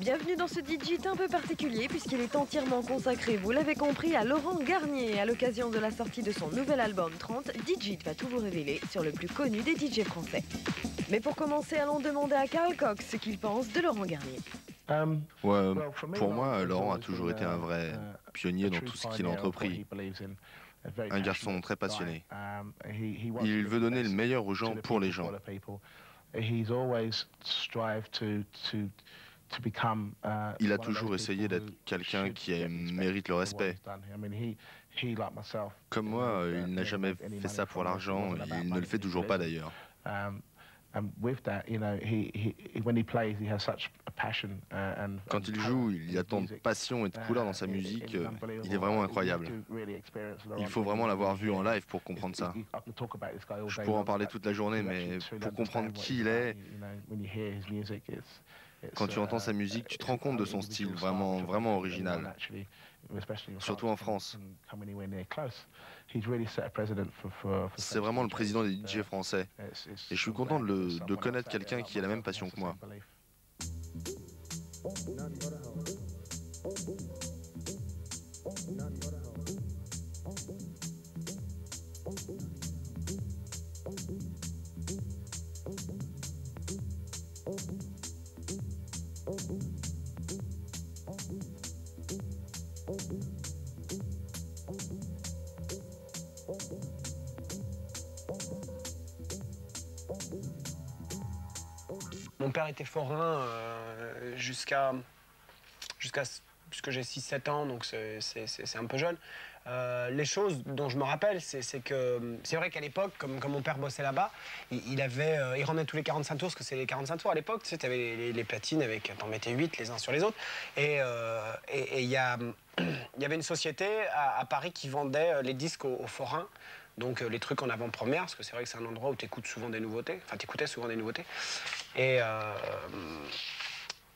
Bienvenue dans ce Digit un peu particulier puisqu'il est entièrement consacré, vous l'avez compris, à Laurent Garnier. À l'occasion de la sortie de son nouvel album 30, Digit va tout vous révéler sur le plus connu des DJ français. Mais pour commencer, allons demander à Carl Cox ce qu'il pense de Laurent Garnier. Ouais, pour moi, Laurent a toujours été un vrai pionnier dans tout ce qu'il a entrepris. Un garçon très passionné. Il veut donner le meilleur aux gens pour les gens. Il a toujours essayé d'être quelqu'un qui mérite le respect. Comme moi, il n'a jamais fait ça pour l'argent, il ne le fait toujours pas d'ailleurs. Quand il joue, il y a tant de passion et de couleur dans sa musique, il est vraiment incroyable. Il faut vraiment l'avoir vu en live pour comprendre ça. Je pourrais en parler toute la journée, mais pour comprendre qui il est, quand tu entends sa musique, tu te rends compte de son style vraiment, vraiment original. Surtout en France. C'est vraiment le président des DJ français. Et je suis content de, de connaître quelqu'un qui a la même passion que moi. Mon père était forain euh, jusqu'à jusqu'à puisque j'ai 6-7 ans, donc c'est un peu jeune. Euh, les choses dont je me rappelle, c'est que c'est vrai qu'à l'époque, comme, comme, mon père bossait là-bas, il, avait, euh, il rendait tous les 45 tours, parce que c'est les 45 tours à l'époque, tu sais, avais les, platines avec, t'en mettais 8 les uns sur les autres. Et il y avait une société à, Paris qui vendait les disques aux, aux forains. Donc les trucs en avant-première, parce que c'est vrai que c'est un endroit où tu écoutes souvent des nouveautés, enfin tu écoutais souvent des nouveautés. Et, euh,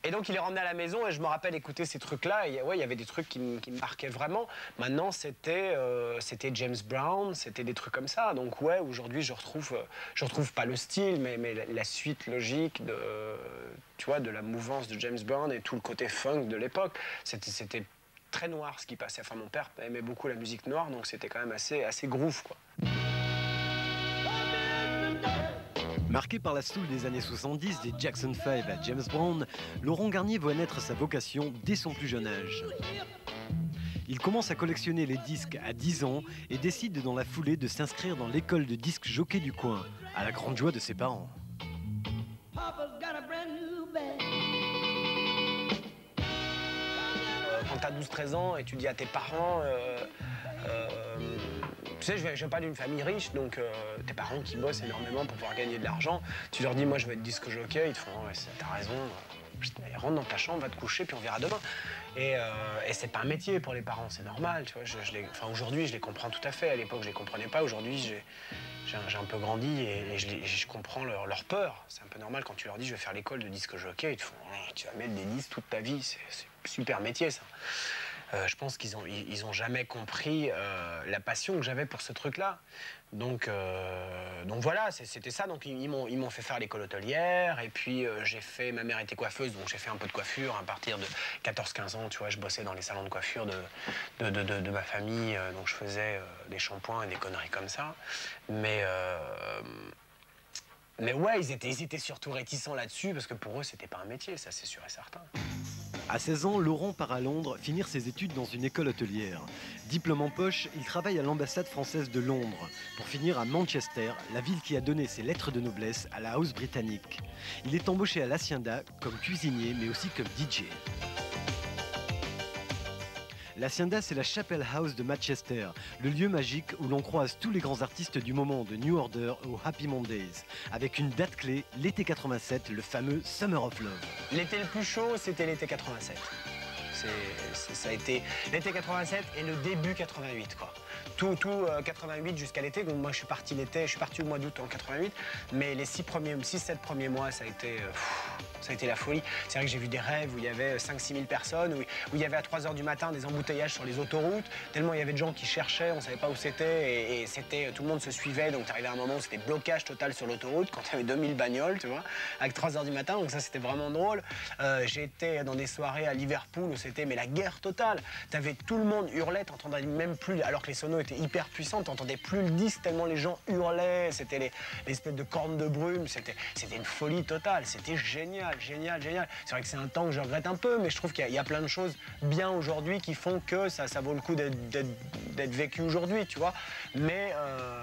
et donc il est ramené à la maison et je me rappelle écouter ces trucs-là. Et ouais, il y avait des trucs qui, me, marquaient vraiment. Maintenant, c'était euh, c'était James Brown, c'était des trucs comme ça. Donc ouais, aujourd'hui, je retrouve je retrouve pas le style, mais, mais la, suite logique de tu vois de la mouvance de James Brown et tout le côté funk de l'époque. C'était très noir ce qui passait. Enfin, mon père aimait beaucoup la musique noire, donc c'était quand même assez assez groove quoi. Marqué par la soul des années 70, des Jackson 5 à James Brown, Laurent Garnier voit naître sa vocation dès son plus jeune âge. Il commence à collectionner les disques à 10 ans et décide dans la foulée de s'inscrire dans l'école de disques jockey du coin, à la grande joie de ses parents. Quand tu as 12-13 ans et tu dis à tes parents, euh, euh, tu sais, je viens, pas d'une famille riche, donc euh, tes parents qui bossent énormément pour pouvoir gagner de l'argent, tu leur dis, moi je veux être disque jockey, ils te font, ouais, t'as raison, rentre dans ta chambre, va te coucher, puis on verra demain. Et, euh, c'est pas un métier pour les parents, c'est normal, tu vois. Aujourd'hui, je les comprends tout à fait. À l'époque, je les comprenais pas. Aujourd'hui, j'ai un peu grandi et, je, comprends leur, leur peur. C'est un peu normal quand tu leur dis, je vais faire l'école de disque jockey, ils te font, tu vas mettre des disques toute ta vie, c'est super métier ça. Euh, je pense qu'ils ont, ils, ont jamais compris euh, la passion que j'avais pour ce truc-là. Donc, euh, donc voilà, c'était ça. Donc ils, m'ont, ils m'ont fait faire l'école hôtelière. Et puis j'ai fait, ma mère était coiffeuse, donc j'ai fait un peu de coiffure à partir de 14-15 ans. Tu vois, je bossais dans les salons de coiffure de, de, de, de ma famille. donc je faisais des shampoings et des conneries comme ça. Mais mais ouais, ils étaient, ils étaient surtout réticents là-dessus parce que pour eux, c'était pas un métier, ça c'est sûr et certain. À 16 ans, Laurent part à Londres finir ses études dans une école hôtelière. Diplôme en poche, il travaille à l'ambassade française de Londres, pour finir à Manchester, la ville qui a donné ses lettres de noblesse à la house britannique. Il est embauché à l'Hacienda comme cuisinier, mais aussi comme DJ. L'Hacienda, c'est la Chapel House de Manchester, le lieu magique où l'on croise tous les grands artistes du moment, de New Order au Happy Mondays, avec une date clé, l'été 87, le fameux Summer of Love. L'été le plus chaud, c'était l'été 87. ça a été l'été 87 et le début 88 quoi. Tout, tout 88 euh, jusqu'à l'été. Donc moi je suis parti l'été, je suis parti au mois d'août en 88, mais les 6 premiers, 6 7 premiers mois ça a été euh, Ça a été la folie. C'est vrai que j'ai vu des rêves où il y avait 5-6 000 personnes, où, il y avait à 3 h du matin des embouteillages sur les autoroutes, tellement il y avait de gens qui cherchaient, on savait pas où c'était, et, c'était tout le monde se suivait. Donc, arrivé à un moment où c'était blocage total sur l'autoroute, quand avait 2000 bagnoles, tu vois, avec 3 h du matin. Donc, ça, c'était vraiment drôle. Euh, été dans des soirées à Liverpool où c'était mais la guerre totale. T'avais tout le monde hurlait, t'entendais même plus, alors que les sonos étaient hyper puissants, t'entendais plus le disque tellement les gens hurlaient. C'était les, espèces de cornes de brume. C'était une folie totale. C'était génial, génial, génial. C'est vrai que c'est un temps que je regrette un peu, mais je trouve qu'il y, a plein de choses bien aujourd'hui qui font que ça, ça vaut le coup d'être, vécu aujourd'hui, tu vois. Mais euh,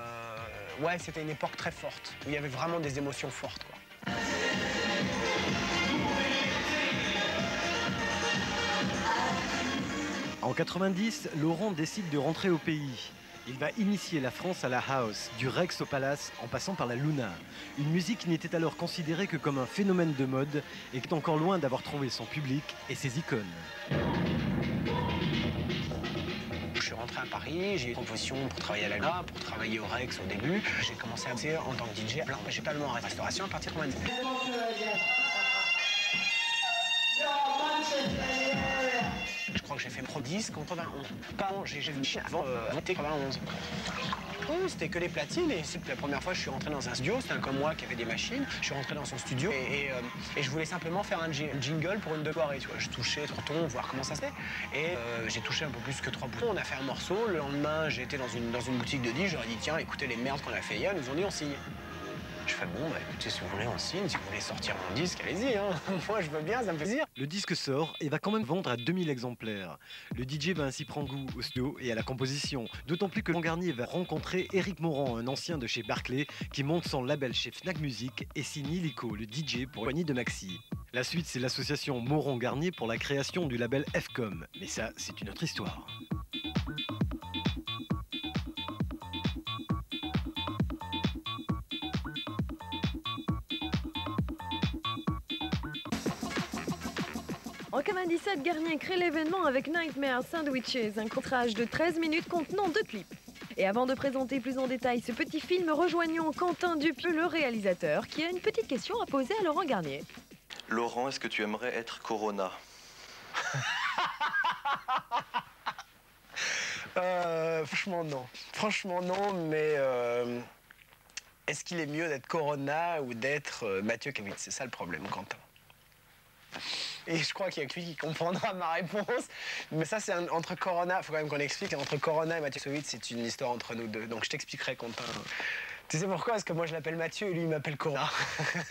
ouais, c'était une époque très forte où il y avait vraiment des émotions fortes. En 90, Laurent décide de rentrer au pays. Il va initier la France à la house, du Rex au Palace en passant par la Luna. Une musique qui n'était alors considérée que comme un phénomène de mode et qui est encore loin d'avoir trouvé son public et ses icônes. Je suis rentré à Paris, j'ai eu une proposition pour travailler à la Luna, pour travailler au Rex au début. J'ai commencé à faire en tant que DJ. J'ai pas le en restauration à partir de 90. Que j'ai fait Pro 10 en 91. Pardon, j'ai venu avant euh, 91. c'était que les platines et c'est la première fois que je suis rentré dans un studio. C'était un comme moi qui avait des machines. Je suis rentré dans son studio et, euh, je voulais simplement faire un jingle pour une deux soirées. Tu vois, je touchais trois tons, voir comment ça se fait. Et euh, j'ai touché un peu plus que trois boutons. On a fait un morceau. Le lendemain, j'ai été dans une, dans une boutique de disques. J'aurais dit tiens, écoutez les merdes qu'on a fait hier. Nous ont dit on signe. Je fais bon, bah écoutez, si vous voulez, on signe. Si vous voulez sortir mon disque, allez-y. Hein. Moi, je veux bien, ça me fait plaisir. Le disque sort et va quand même vendre à 2000 exemplaires. Le DJ va ainsi prendre goût au studio et à la composition. D'autant plus que Laurent Garnier va rencontrer Eric Morand, un ancien de chez Barclay, qui monte son label chez Fnac Music et signe Illico, le DJ pour Poignée de Maxi. La suite, c'est l'association Moron-Garnier pour la création du label FCOM. Mais ça, c'est une autre histoire. 97, Garnier crée l'événement avec Nightmare Sandwiches, un contrage de 13 minutes contenant deux clips. Et avant de présenter plus en détail ce petit film, rejoignons Quentin Dupieux, le réalisateur, qui a une petite question à poser à Laurent Garnier. Laurent, est-ce que tu aimerais être Corona? Euh, Franchement, non. Franchement, non, mais euh, est-ce qu'il est mieux d'être Corona ou d'être euh, Mathieu Kavitz C'est ça le problème, Quentin. Et je crois qu'il y a que lui qui comprendra ma réponse. Mais ça, c'est entre Corona, faut quand même qu'on explique, entre Corona et Mathieu Sovitz, c'est une histoire entre nous deux. Donc je t'expliquerai, Quentin. Tu sais pourquoi? Parce que moi je l'appelle Mathieu et lui il m'appelle Corona.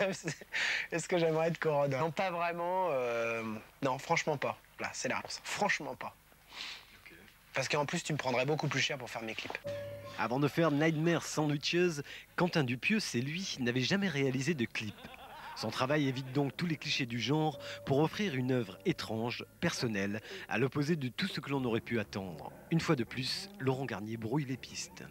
Est-ce que j'aimerais être Corona? Non, pas vraiment. Euh, non, franchement pas. Là, c'est la réponse. Franchement pas. Parce qu'en plus, tu me prendrais beaucoup plus cher pour faire mes clips. Avant de faire Nightmare Sandwiches, Quentin Dupieux, c'est lui, n'avait jamais réalisé de clip. Son travail évite donc tous les clichés du genre pour offrir une œuvre étrange, personnelle, à l'opposé de tout ce que l'on aurait pu attendre. Une fois de plus, Laurent Garnier brouille les pistes.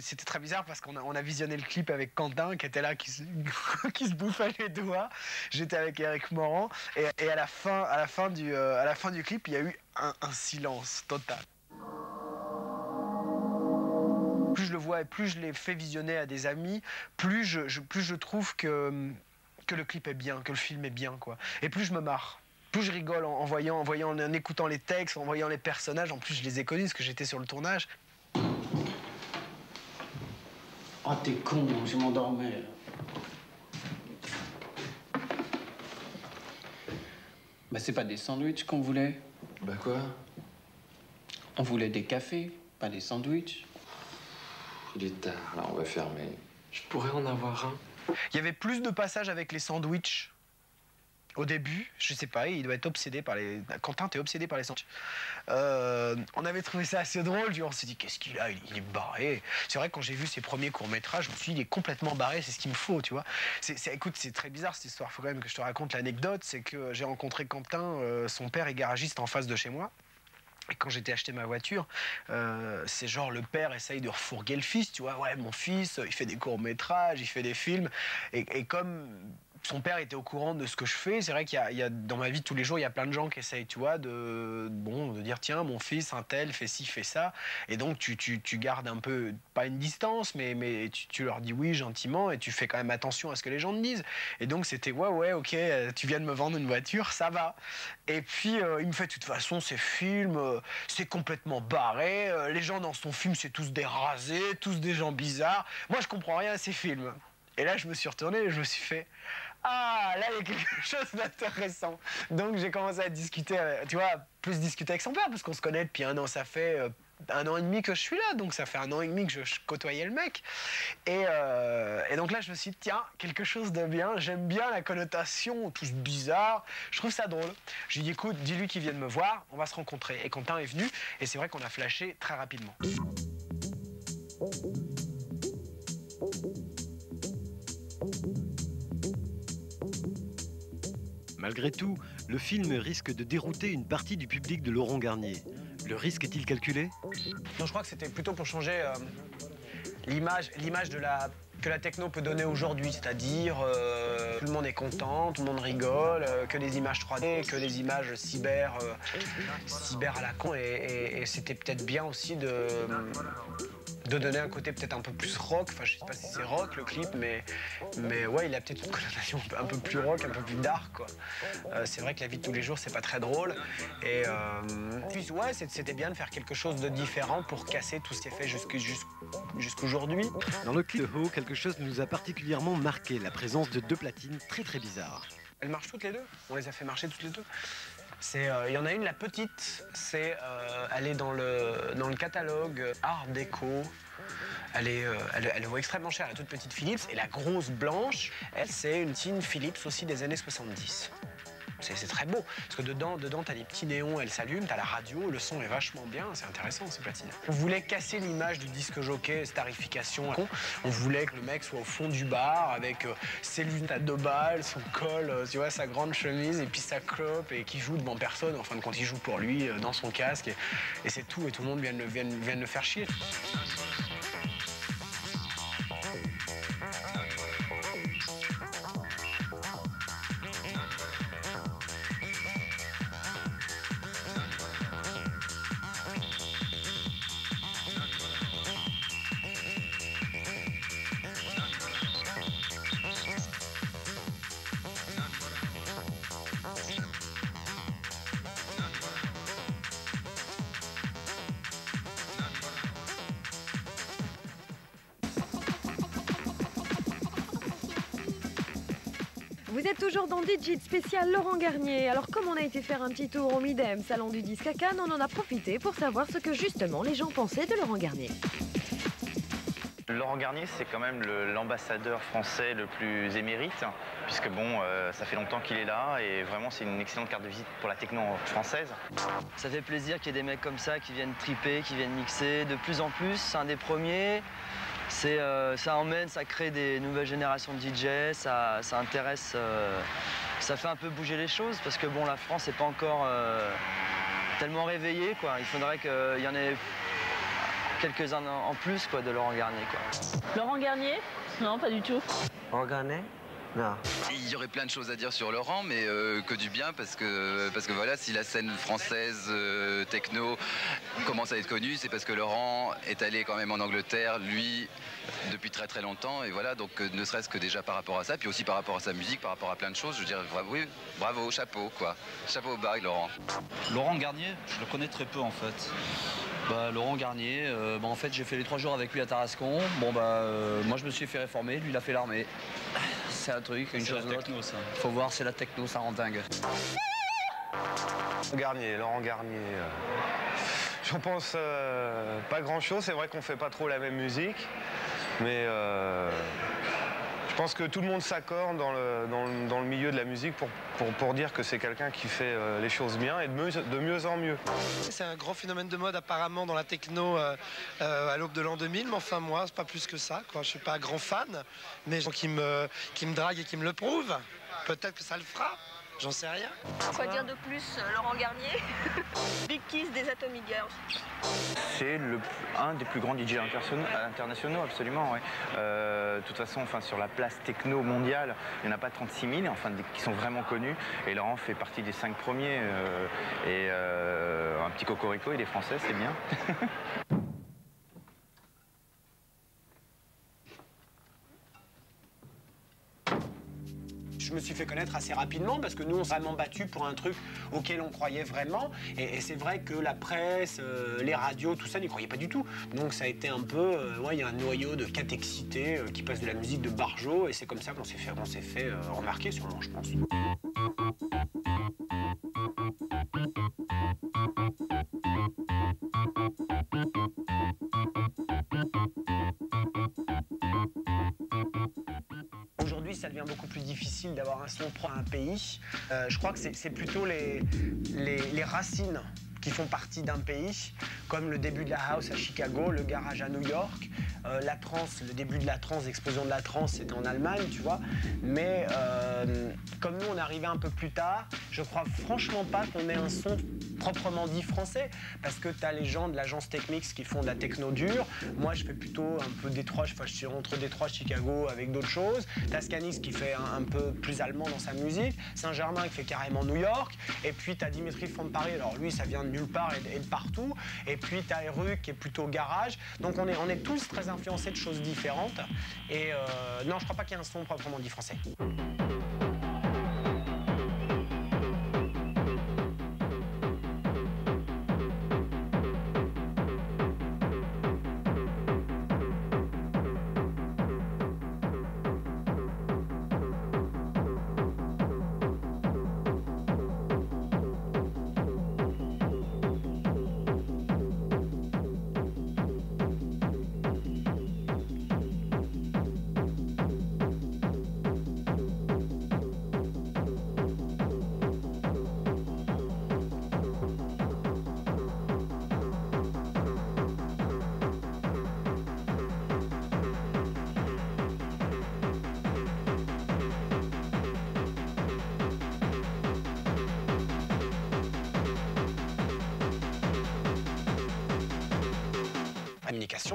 C'était très bizarre parce qu'on a, on a visionné le clip avec Quentin qui était là, qui se, qui se bouffait les doigts. J'étais avec Eric Morand et, à, la fin, à, la fin du, euh, à la fin du clip, il y a eu un, silence total. Plus je le vois et plus je l'ai fait visionner à des amis, plus je, plus je trouve que, que le clip est bien, que le film est bien. quoi. Et plus je me marre plus je rigole en, voyant, en voyant, en écoutant les textes, en voyant les personnages. En plus, je les ai connus parce que j'étais sur le tournage. Ah, t'es con, je m'endormais. Bah, c'est pas des sandwichs qu'on voulait. Bah, quoi? On voulait des cafés, pas des sandwichs. Il est tard, là, on va fermer. Je pourrais en avoir un. Il y avait plus de passages avec les sandwichs au début, je sais pas, il doit être obsédé par les. Quentin, t'es obsédé par les sandwichs. Euh, on avait trouvé ça assez drôle, on s'est dit qu'est-ce qu'il a, il, est barré. C'est vrai quand j'ai vu ses premiers courts-métrages, je me suis dit il est complètement barré, c'est ce qu'il me faut, tu vois. C'est, écoute, c'est très bizarre cette histoire, faut quand même que je te raconte l'anecdote, c'est que j'ai rencontré Quentin, euh, son père est garagiste en face de chez moi. Et quand j'étais acheté ma voiture, euh, c'est genre le père essaye de refourguer le fils, tu vois. Ouais, mon fils, il fait des courts métrages, il fait des films. Et comme son père était au courant de ce que je fais. C'est vrai qu'il y, a dans ma vie tous les jours, il y a plein de gens qui essayent, tu vois, de, bon, de dire tiens, mon fils, un tel, fait ci, fait ça. Et donc, tu, tu, tu gardes un peu, pas une distance, mais, mais tu, leur dis oui gentiment et tu fais quand même attention à ce que les gens te disent. Et donc, c'était ouais, ouais, ok, tu viens de me vendre une voiture, ça va. Et puis, euh, il me fait de toute façon, ces films, euh, c'est complètement barré. Euh, les gens dans son film, c'est tous des rasés, tous des gens bizarres. Moi, je comprends rien à ces films. Et là, je me suis retourné et je me suis fait ah, là, il y a quelque chose d'intéressant. Donc, j'ai commencé à discuter, euh, tu vois, plus discuter avec son père, parce qu'on se connaît depuis un an. Ça fait euh, un an et demi que je suis là, donc ça fait un an et demi que je, côtoyais le mec. Euh, et, donc là, je me suis dit, tiens, quelque chose de bien. J'aime bien la connotation, tout bizarre. Je trouve ça drôle. J'ai dit, écoute, dis-lui qu'il vienne me voir, on va se rencontrer. Et Quentin est venu, et c'est vrai qu'on a flashé très rapidement. Malgré tout, le film risque de dérouter une partie du public de Laurent Garnier. Le risque est-il calculé? Non, je crois que c'était plutôt pour changer euh, l'image, de la que la techno peut donner aujourd'hui, c'est-à-dire euh, tout le monde est content, tout le monde rigole, euh, que des images 3D, que des images cyber, cyber à la con, et c'était peut-être bien aussi de de donner un côté peut-être un peu plus rock. Enfin, je sais pas si c'est rock le clip, mais, mais ouais, il a peut-être une connotation un peu plus rock, un peu plus dark, quoi. Euh, c'est vrai que la vie de tous les jours, c'est pas très drôle. Et euh, puis, ouais, c'était bien de faire quelque chose de différent pour casser tout ce qui est fait jusqu'aujourd'hui. Dans le clip de Ho, quelque chose nous a particulièrement marqué, la présence de deux platines très très bizarres. Elles marchent toutes les deux? On les a fait marcher toutes les deux? Euh, il y en a une, la petite, c'est, euh, elle est dans le, catalogue Art Déco. Euh, elle, vaut extrêmement cher, la toute petite Philips. Et la grosse blanche, elle, c'est une Tine Philips aussi des années 70. C'est très beau. Parce que dedans, dedans tu des petits néons, elles s'allument, tu as la radio, le son est vachement bien. C'est intéressant, ces platines. On voulait casser l'image du disque jockey, starification. On voulait que le mec soit au fond du bar avec euh, ses lunettes à deux balles, son col, euh, tu vois, sa grande chemise et puis sa clope et qui joue devant personne. Enfin, quand il joue pour lui, euh, dans son casque. Et, c'est tout. Et tout le monde vient de, vient, vient de le faire chier. Digit spécial Laurent Garnier. Alors comme on a été faire un petit tour au Midem, salon du disque à Cannes, on en a profité pour savoir ce que justement les gens pensaient de Laurent Garnier. Laurent Garnier, c'est quand même l'ambassadeur français le plus émérite, puisque bon, euh, ça fait longtemps qu'il est là et vraiment c'est une excellente carte de visite pour la techno française. Ça fait plaisir qu'il y ait des mecs comme ça qui viennent triper, qui viennent mixer de plus en plus. C'est un des premiers. Euh, ça emmène, ça crée des nouvelles générations de DJ, ça, intéresse, euh, ça fait un peu bouger les choses parce que bon, la France n'est pas encore euh, tellement réveillée. Quoi. Il faudrait qu'il y en ait quelques-uns en plus quoi, de Laurent Garnier. Quoi. Laurent Garnier? Non, pas du tout. Laurent Garnier? Il y aurait plein de choses à dire sur Laurent, mais euh, que du bien, parce que, parce que voilà, si la scène française euh, techno commence à être connue, c'est parce que Laurent est allé quand même en Angleterre, lui, depuis très très longtemps, et voilà, donc euh, ne serait-ce que déjà par rapport à ça, puis aussi par rapport à sa musique, par rapport à plein de choses, je veux dire, bravo, oui, bravo, chapeau, quoi. Chapeau au bague, Laurent. Laurent Garnier, je le connais très peu en fait. Bah, Laurent Garnier, bah, en fait j'ai fait les trois jours avec lui à Tarascon. Bon bah moi je me suis fait réformer, lui il a fait l'armée c'est un truc, une chose ou l'autre. Faut voir, c'est la techno, ça rend dingue. Garnier, Laurent Garnier. Euh, j'en pense euh, pas grand chose. C'est vrai qu'on fait pas trop la même musique, mais euh, pense que tout le monde s'accorde dans le, milieu de la musique pour, dire que c'est quelqu'un qui fait euh, les choses bien et de mieux, de mieux en mieux. C'est un grand phénomène de mode apparemment dans la techno euh, euh, à l'aube de l'an 2000, mais enfin moi, c'est pas plus que ça. Quoi. Je suis pas un grand fan, mais gens qui me, qui me draguent et qui me le prouvent, peut-être que ça le fera. J'en sais rien. Quoi dire de plus, euh, Laurent Garnier Big Kiss des Atomic Girls. C'est un des plus grands DJ internationaux, absolument. Euh, de toute façon, enfin, sur la place techno mondiale, il n'y en a pas 36 000 enfin, qui sont vraiment connus. Et Laurent fait partie des cinq premiers. Euh, et un petit cocorico, il est français, c'est bien. me suis fait connaître assez rapidement parce que nous, on s'est vraiment battu pour un truc auquel on croyait vraiment. Et, c'est vrai que la presse, euh, les radios, tout ça n'y croyait pas du tout. Donc ça a été un peu, euh, ouais, il y a un noyau de quatre excités euh, qui passe de la musique de Barjo et c'est comme ça qu'on s'est fait, on s'est fait remarquer sûrement, je pense. Devient beaucoup plus difficile d'avoir un son propre à un pays. Euh, je crois que c'est plutôt les, les, racines qui font partie d'un pays, comme le début de la house à Chicago, le garage à New York, euh, la trance, le début de la trance, l'explosion de la trance, c'était en Allemagne, tu vois. Mais euh, comme nous, on arrivé un peu plus tard, je crois franchement pas qu'on ait un son proprement dit français, parce que tu as les gens de l'agence Techmix qui font de la techno dure. Moi, je fais plutôt un peu Détroit, je, je suis entre Détroit Chicago avec d'autres choses. Tu as Scanix qui fait un, peu plus allemand dans sa musique, Saint-Germain qui fait carrément New York, et puis tu as Dimitri von Paris, alors lui, ça vient de nulle part et de, partout, et puis tu as Eru qui est plutôt garage. Donc on est, on est tous très influencés de choses différentes, et euh, non, je crois pas qu'il y ait un son proprement dit français.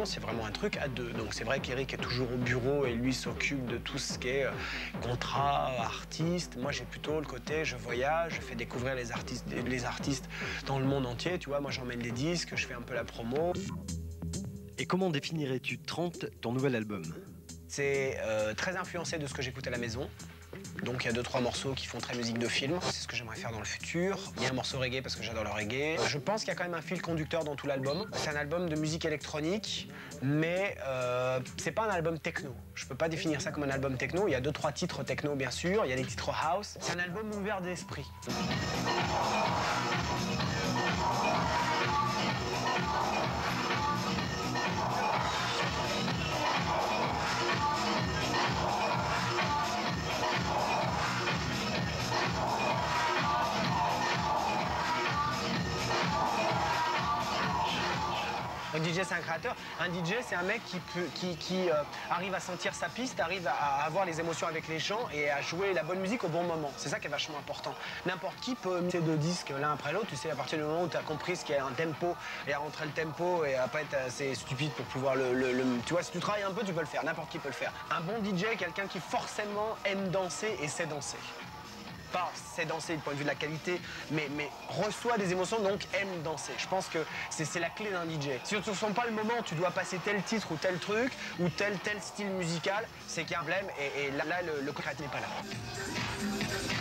C'est vraiment un truc à deux. Donc c'est vrai qu'Eric est toujours au bureau et lui s'occupe de tout ce qui est euh, contrat, artiste. Moi j'ai plutôt le côté je voyage, je fais découvrir les artistes, les artistes dans le monde entier. Tu vois, moi j'emmène les disques, je fais un peu la promo. Et comment définirais-tu 30 ton nouvel album? C'est euh, très influencé de ce que j'écoute à la maison. Donc il y a deux trois morceaux qui font très musique de film. C'est ce que j'aimerais faire dans le futur. Il y a un morceau reggae parce que j'adore le reggae. Je pense qu'il y a quand même un fil conducteur dans tout l'album. C'est un album de musique électronique, mais euh, c'est pas un album techno. Je peux pas définir ça comme un album techno. Il y a deux trois titres techno bien sûr. Il y a des titres house. C'est un album ouvert d'esprit. DJ, c'est un créateur. Un DJ, c'est un mec qui, qui, euh, arrive à sentir sa piste, arrive à, avoir les émotions avec les gens et à jouer la bonne musique au bon moment. C'est ça qui est vachement important. N'importe qui peut mettre deux disques l'un après l'autre. Tu sais, à partir du moment où tu as compris ce qu'il y a un tempo et à rentrer le tempo et à pas être assez stupide pour pouvoir le, le, Tu vois, si tu travailles un peu, tu peux le faire. N'importe qui peut le faire. Un bon DJ, quelqu'un qui forcément aime danser et sait danser pas sait danser du point de vue de la qualité, mais, mais reçoit des émotions, donc aime danser. Je pense que c'est la clé d'un DJ. Si tu ne sens pas le moment où tu dois passer tel titre ou tel truc, ou tel tel style musical, c'est qu'il y a un problème, et, là, le, le n'est pas là.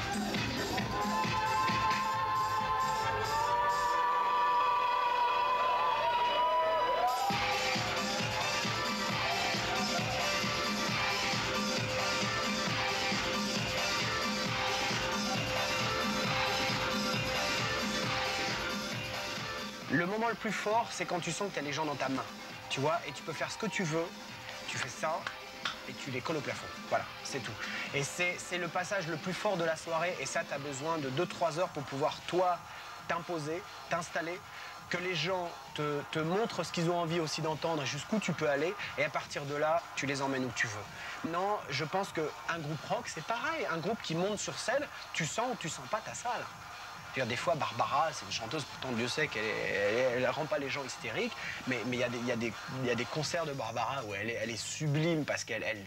Le moment le plus fort, c'est quand tu sens que tu as les gens dans ta main. Tu vois, et tu peux faire ce que tu veux. Tu fais ça, et tu les colles au plafond. Voilà, c'est tout. Et c'est le passage le plus fort de la soirée et ça, tu as besoin de 2-3 heures pour pouvoir, toi, t'imposer, t'installer, que les gens te, montrent ce qu'ils ont envie aussi d'entendre, jusqu'où tu peux aller, et à partir de là, tu les emmènes où tu veux. Non, je pense qu'un groupe rock, c'est pareil. Un groupe qui monte sur scène, tu sens ou tu sens pas ta salle. Des fois, Barbara, c'est une chanteuse, pourtant Dieu sait qu'elle ne rend pas les gens hystériques, mais il y, a des concerts de Barbara où elle est, elle sublime parce qu'elle elle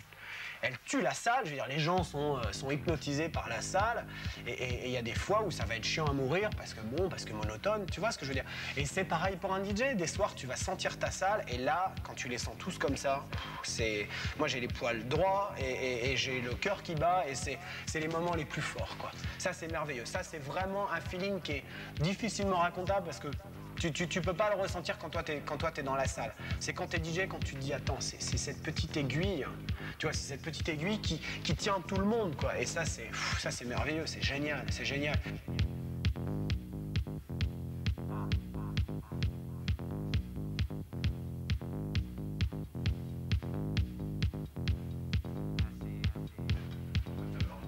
tue la salle. Je veux dire, les gens sont, euh, sont hypnotisés par la salle. Et il y a des fois où ça va être chiant à mourir parce que bon, parce que monotone. Tu vois ce que je veux dire Et c'est pareil pour un DJ. Des soirs, tu vas sentir ta salle. Et là, quand tu les sens tous comme ça, c'est. Moi, j'ai les poils droits et, j'ai le cœur qui bat. Et c'est les moments les plus forts, quoi. Ça, c'est merveilleux. Ça, c'est vraiment un feeling qui est difficilement racontable parce que tu, peux pas le ressentir quand toi t'es quand toi es dans la salle. C'est quand t'es DJ quand tu te dis attends c'est cette petite aiguille, tu vois c'est cette petite aiguille qui, tient tout le monde quoi. Et ça c'est ça c'est merveilleux, c'est génial, c'est génial.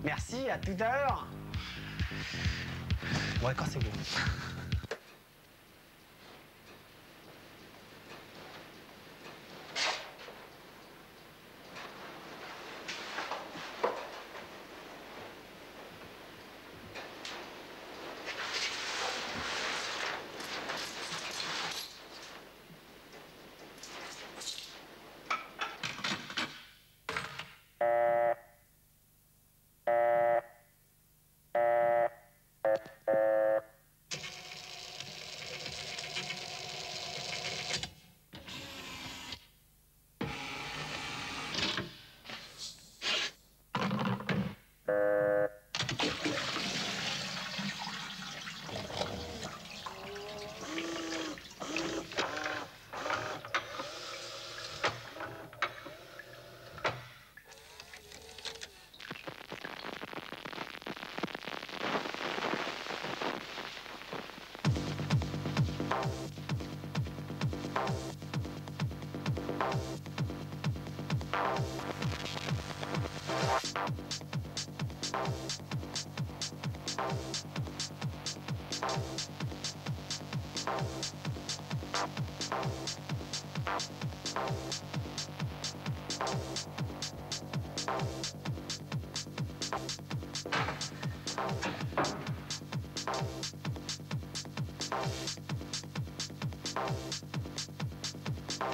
Merci, à tout à l'heure. Ouais, quand c'est bon.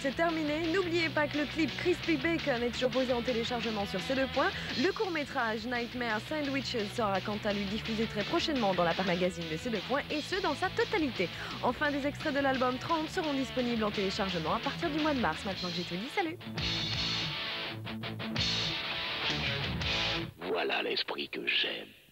C'est terminé. N'oubliez pas que le clip Crispy Bacon est toujours posé en téléchargement sur ces deux points. Le court-métrage Nightmare Sandwiches sera quant à lui diffusé très prochainement dans la magazine de ces deux points et ce dans sa totalité. Enfin, des extraits de l'album 30 seront disponibles en téléchargement à partir du mois de mars. Maintenant que j'ai tout dit, salut Voilà l'esprit que j'aime.